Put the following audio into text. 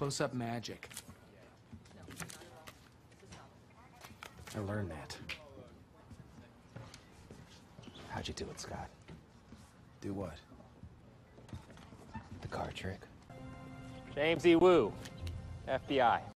Close-up magic. I learned that. How'd you do it, Scott? Do what? The card trick? James E. Wu, FBI.